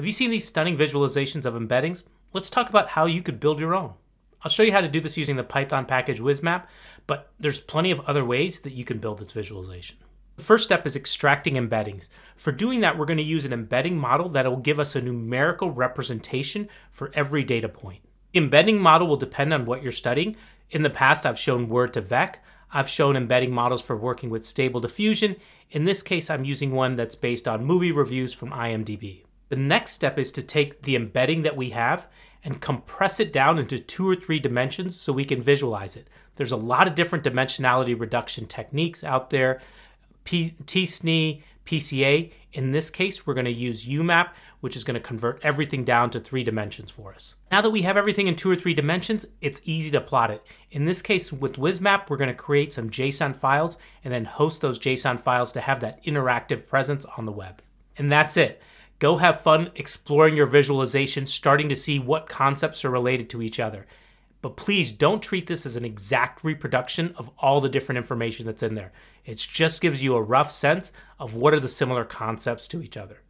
Have you seen these stunning visualizations of embeddings? Let's talk about how you could build your own. I'll show you how to do this using the Python package WizMap, but there's plenty of other ways that you can build this visualization. The first step is extracting embeddings. For doing that, we're going to use an embedding model that will give us a numerical representation for every data point. The embedding model will depend on what you're studying. In the past, I've shown Word2Vec. I've shown embedding models for working with Stable Diffusion. In this case, I'm using one that's based on movie reviews from IMDb. The next step is to take the embedding that we have and compress it down into two or three dimensions so we can visualize it. There's a lot of different dimensionality reduction techniques out there. P- TSNE, PCA. In this case, we're going to use UMAP, which is going to convert everything down to three dimensions for us. Now that we have everything in two or three dimensions, it's easy to plot it. In this case, with WizMap, we're going to create some JSON files and then host those JSON files to have that interactive presence on the web. And that's it. Go have fun exploring your visualization, starting to see what concepts are related to each other. But please don't treat this as an exact reproduction of all the different information that's in there. It just gives you a rough sense of what are the similar concepts to each other.